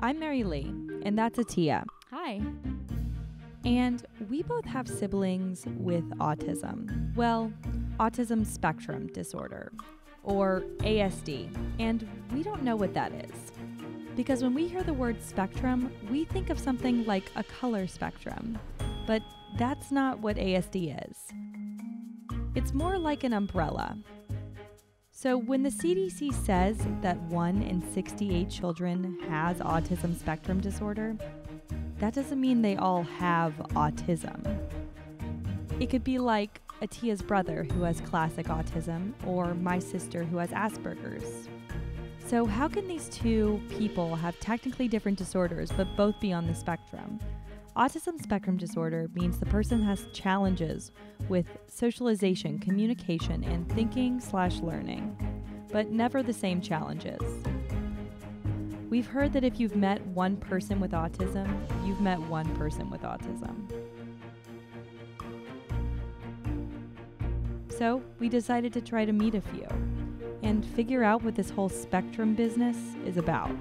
I'm Marylee, and that's Atia. Hi. And we both have siblings with autism. Well, autism spectrum disorder, or ASD, and we don't know what that is. Because when we hear the word spectrum, we think of something like a color spectrum, but that's not what ASD is. It's more like an umbrella. So, when the CDC says that 1 in 68 children has autism spectrum disorder, that doesn't mean they all have autism. It could be like Atia's brother who has classic autism, or my sister who has Asperger's. So, how can these two people have technically different disorders but both be on the spectrum? Autism spectrum disorder means the person has challenges with socialization, communication, and thinking slash learning, but never the same challenges. We've heard that if you've met one person with autism, you've met one person with autism. So we decided to try to meet a few and figure out what this whole spectrum business is about.